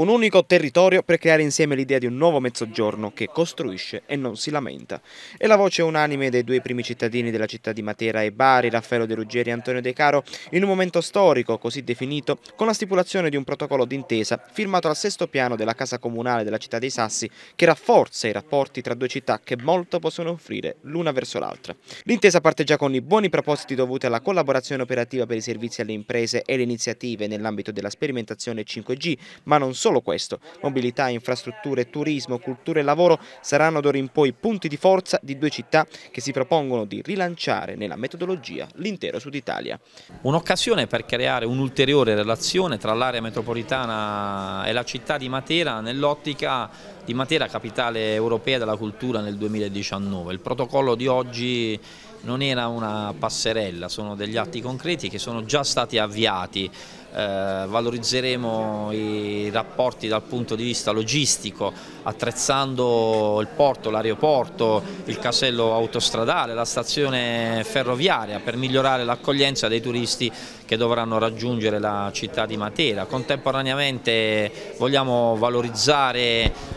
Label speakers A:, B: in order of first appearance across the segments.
A: Un unico territorio per creare insieme l'idea di un nuovo mezzogiorno che costruisce e non si lamenta. È la voce unanime dei due primi cittadini della città di Matera e Bari, Raffaello De Ruggeri e Antonio De Caro, in un momento storico così definito, con la stipulazione di un protocollo d'intesa firmato al sesto piano della Casa Comunale della città dei Sassi che rafforza i rapporti tra due città che molto possono offrire l'una verso l'altra. L'intesa parte già con i buoni propositi dovuti alla collaborazione operativa per i servizi alle imprese e le iniziative nell'ambito della sperimentazione 5G, ma non solo questo. Mobilità, infrastrutture, turismo, cultura e lavoro saranno d'ora in poi punti di forza di due città che si propongono di rilanciare nella metodologia l'intero Sud Italia.
B: Un'occasione per creare un'ulteriore relazione tra l'area metropolitana e la città di Matera nell'ottica di Matera capitale europea della cultura nel 2019. Il protocollo di oggi non era una passerella, sono degli atti concreti che sono già stati avviati eh, valorizzeremo i rapporti dal punto di vista logistico attrezzando il porto, l'aeroporto, il casello autostradale, la stazione ferroviaria per migliorare l'accoglienza dei turisti che dovranno raggiungere la città di Matera. Contemporaneamente vogliamo valorizzare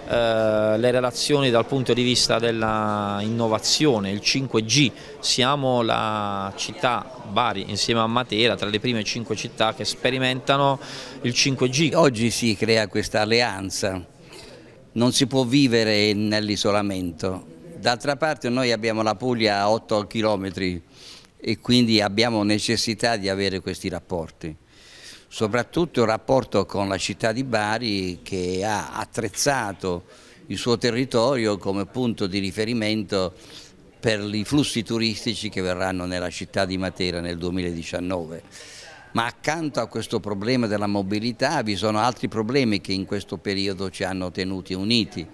B: eh, le relazioni dal punto di vista dell'innovazione, il 5G. Siamo la città Bari insieme a Matera tra le prime cinque città che sperimentano sperimentano il 5G.
C: Oggi si crea questa alleanza, non si può vivere nell'isolamento. D'altra parte noi abbiamo la Puglia a 8 km e quindi abbiamo necessità di avere questi rapporti. Soprattutto il rapporto con la città di Bari che ha attrezzato il suo territorio come punto di riferimento per i flussi turistici che verranno nella città di Matera nel 2019 ma accanto a questo problema della mobilità vi sono altri problemi che in questo periodo ci hanno tenuti uniti.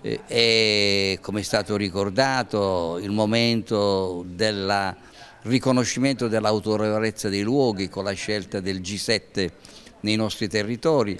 C: Eh, è, come è stato ricordato, il momento del riconoscimento dell'autorevolezza dei luoghi con la scelta del G7 nei nostri territori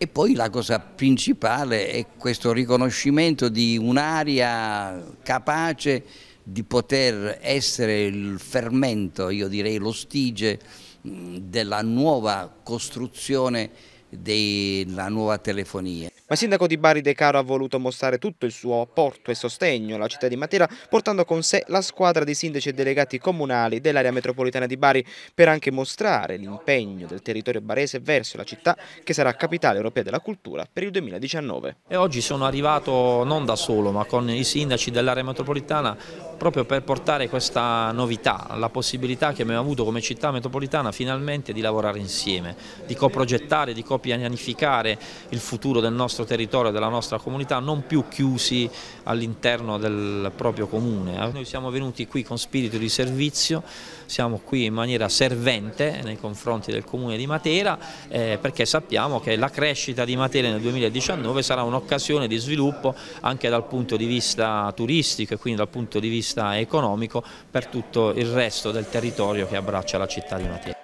C: e poi la cosa principale è questo riconoscimento di un'area capace di poter essere il fermento, io direi lo stige, della nuova costruzione della nuova telefonia.
A: Ma il sindaco di Bari De Caro ha voluto mostrare tutto il suo apporto e sostegno alla città di Matera, portando con sé la squadra di sindaci e delegati comunali dell'area metropolitana di Bari, per anche mostrare l'impegno del territorio barese verso la città, che sarà capitale europea della cultura per il 2019.
B: E oggi sono arrivato non da solo, ma con i sindaci dell'area metropolitana, proprio per portare questa novità, la possibilità che abbiamo avuto come città metropolitana finalmente di lavorare insieme, di coprogettare, di copianificare il futuro del nostro territorio, della nostra comunità, non più chiusi all'interno del proprio comune. Noi siamo venuti qui con spirito di servizio, siamo qui in maniera servente nei confronti del comune di Matera eh, perché sappiamo che la crescita di Matera nel 2019 sarà un'occasione di sviluppo anche dal punto di vista turistico e quindi dal punto di vista economico per tutto il resto del territorio che abbraccia la città di Matera.